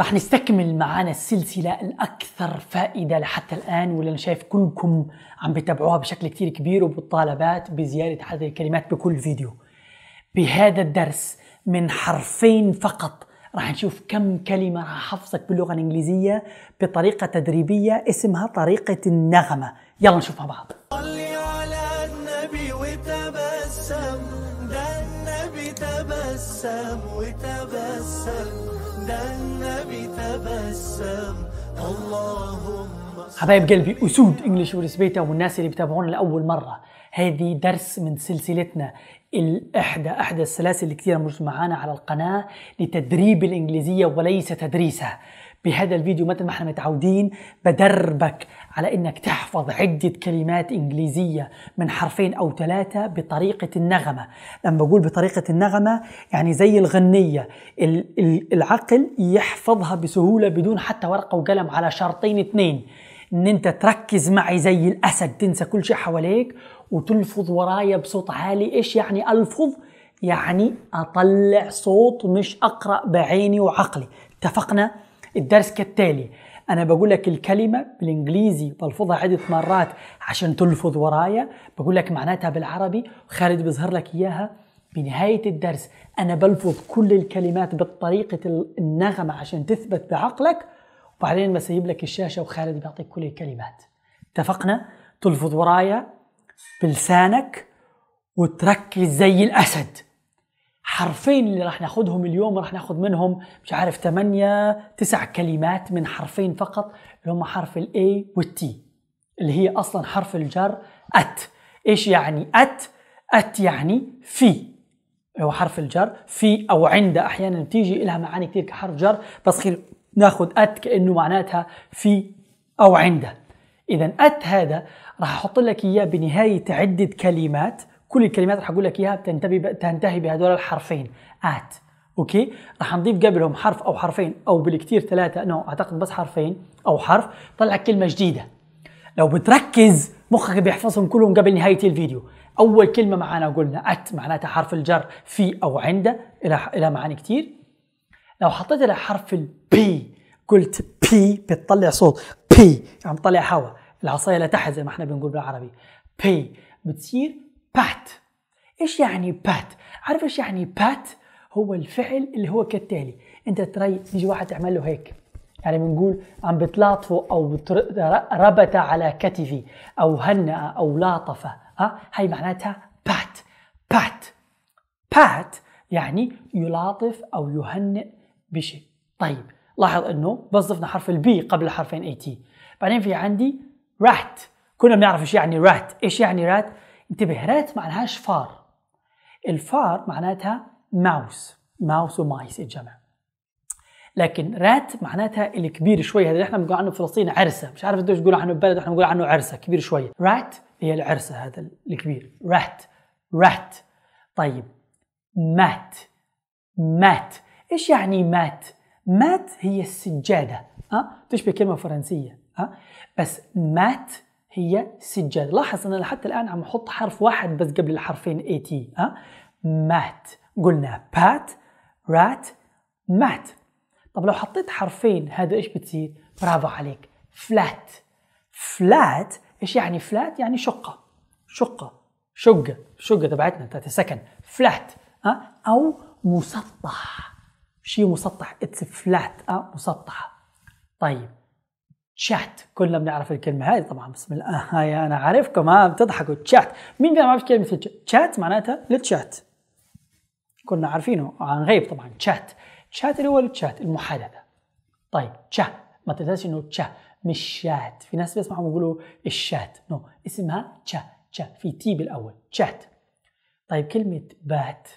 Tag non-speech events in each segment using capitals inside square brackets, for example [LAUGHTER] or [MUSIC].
رح نستكمل معنا السلسلة الأكثر فائدة لحتى الآن واللي أنا شايف كلكم عم بتابعوها بشكل كتير كبير وبالطالبات بزيادة عدد الكلمات بكل فيديو. بهذا الدرس من حرفين فقط راح نشوف كم كلمة راح أحفظك باللغة الإنجليزية بطريقة تدريبية اسمها طريقة النغمة. يلا نشوف مع بعض. صلي على النبي وتبسم ده النبي تبسم وتبسم. حبايب قلبي أسود انجلش ورسبيتا والناس اللي بتابعونا لأول مرة. هذه درس من سلسلتنا الإحدى إحدى السلاسل اللي كثير موجود معانا على القناة لتدريب الإنجليزية وليس تدريسها. بهذا الفيديو مثل ما إحنا متعودين بدربك على إنك تحفظ عدة كلمات إنجليزية من حرفين أو ثلاثة بطريقة النغمة. لما بقول بطريقة النغمة يعني زي الغنية ال- ال- العقل يحفظها بسهولة بدون حتى ورقة وقلم على شرطين اثنين إن أنت تركز معي زي الأسد تنسى كل شيء حواليك وتلفظ ورايا بصوت عالي. إيش يعني ألفظ؟ يعني أطلع صوت مش أقرأ بعيني وعقلي. اتفقنا؟ الدرس كالتالي. أنا بقول لك الكلمة بالإنجليزي بلفظها عدة مرات عشان تلفظ ورايا. بقول لك معناتها بالعربي. وخالد بيظهر لك إياها. بنهاية الدرس أنا بلفظ كل الكلمات بطريقة النغمة عشان تثبت بعقلك. وبعدين بسيب لك الشاشة وخالد بيعطيك كل الكلمات. اتفقنا؟ تلفظ ورايا بلسانك وتركز زي الأسد. حرفين اللي راح ناخذهم اليوم راح ناخذ منهم مش عارف ثمانية تسع كلمات من حرفين فقط اللي هم حرف ال A وال T اللي هي أصلا حرف الجر at إيش يعني at at يعني في هو حرف الجر في أو عند أحيانا بتيجي لها معاني كثير كحرف جر بس ناخذ at كأنه معناتها في أو عنده. اذا at هذا راح أحط لك إياه بنهاية عدة كلمات كل الكلمات راح أقول لك إياها بتنتهي تنتهي بهذول الحرفين. at okay? راح نضيف قبلهم حرف أو حرفين أو بالكثير ثلاثة. no أعتقد بس حرفين أو حرف. طلع كلمة جديدة. لو بتركز مخك بيحفظهم كلهم قبل نهاية الفيديو. أول كلمة معانا قلنا at معناتها حرف الجر في أو عنده إلى إلى معاني كثير لو حطيت لها حرف ال P قلت P بتطلع صوت P عم تطلع هواء العصاية لتحت زي ما إحنا بنقول بالعربي. P بتصير pat إيش يعني pat عارف إيش يعني pat هو الفعل اللي هو كالتالي. أنت تري يجي واحد تعمل له هيك. يعني بنقول عم بتلاطفه أو ربت على كتفي أو هنأ أو لاطف ها؟ هي معناتها pat pat pat يعني يلاطف أو يهنئ بشيء. طيب لاحظ إنه بس ضفنا حرف ال P قبل حرفين A T بعدين في عندي rat كنا بنعرف إيش يعني rat إيش يعني rat انتبه rat معناها إيش فار الفار معناتها mouse. mouse و mice الجمع. لكن rat معناتها الكبير شوي. هذا اللي إحنا بنقول عنه في فلسطين عرسة. مش عارف إنتوا إيش تقولوا عنه ببلد إحنا بنقول عنه عرسة كبير شوي. rat هي العرسة هذا الكبير. rat. رات. طيب. مات. مات. إيش يعني مات؟ مات هي السجادة. ها تشبه كلمة فرنسية. ها بس مات هي سجادة. لاحظ أنا حتى الآن عم أحط حرف واحد بس قبل الحرفين اي تي ها؟ مات. قلنا بات رات مات. طب لو حطيت حرفين هذا إيش بتصير؟ برافو عليك. فلات. flat إيش يعني flat؟ يعني شقة. شقة. شقة. شقة تبعتنا تبعت السكن flat ها؟ أو مسطح. شيء مسطح. it's flat آه مسطحه طيب. تشات كلنا بنعرف الكلمة هذه طبعا بسم الله [LAUGHS] هاي أنا عارفكم ها بتضحكوا. تشات مين ما يعرف كلمه تشات معناتها التشات كنا عارفينه عن غيب طبعا. chat chat اللي هو التشات المحادثة. طيب تشا ما تنساش إنه تشا مش shat في ناس بيسمعوا يقولوا ال shat no اسمها تشا تشا في T بالأول. تشات طيب كلمة bat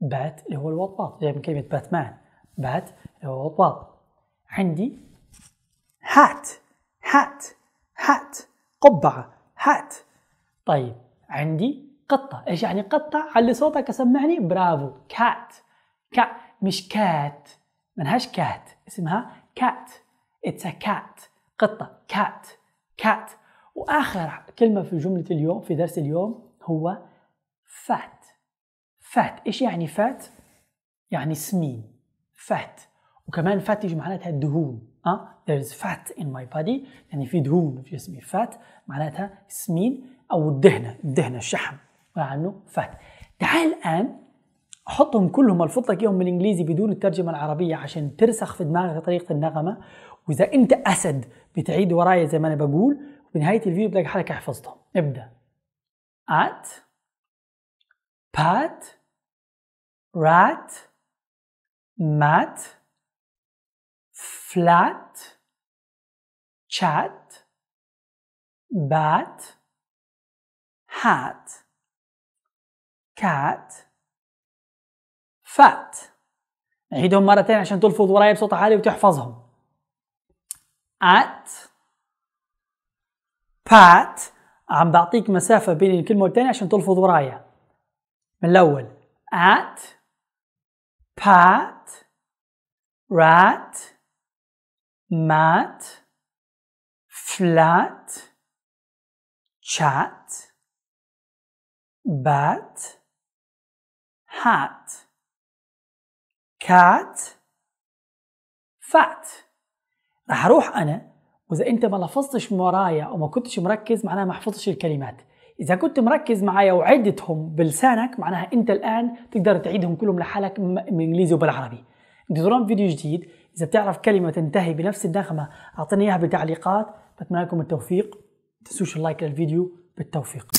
bat اللي هو الوطواط زي من كلمة Batman bat اللي هو وطواط عندي hat hat hat. قبعة hat. طيب عندي قطة. إيش يعني قطة؟ علي صوتك اسمعني برافو. cat. cat مش كات. منهاش كات. اسمها cat. It's a cat قطة. cat. cat. وآخر كلمة في جملة اليوم في درس اليوم هو fat fat إيش يعني فات يعني سمين. fat وكمان fat يجي معناتها دهون آه؟ There is fat in my body يعني في دهون في جسمي. Fat معناتها سمين أو الدهنة الدهنة الشحم. عنه؟ Fat. تعال الآن أحطهم كلهم الفط لك إياهم بالإنجليزي بدون الترجمة العربية عشان ترسخ في دماغك طريقة النغمة. وإذا أنت أسد بتعيد ورايا زي ما أنا بقول وبنهايه الفيديو بتلاقي حالك حفظتهم ابدأ. At pat rat mat flat chat bat hat. Cat fat. نعيدهم مرتين عشان تلفظ وراي بصوت عالي وتحفظهم. At pat. عم بعطيك مسافة بين الكلمة والتانية عشان تلفظ ورايا. من الأول. At pat rat. Mat flat chat bat hat cat fat راح أروح أنا وإذا انت ما لفظتش ورايا أو ما كنتش مركز معناها ما حفظتش الكلمات. إذا كنت مركز معايا وعدتهم بلسانك معناها أنت الآن تقدر تعيدهم كلهم لحالك بالانجليزي وبالعربي. انتظرون فيديو جديد. إذا بتعرف كلمة تنتهي بنفس النغمة أعطيني إياها بالتعليقات بتمنى لكم التوفيق. تنسوش اللايك للفيديو. بالتوفيق.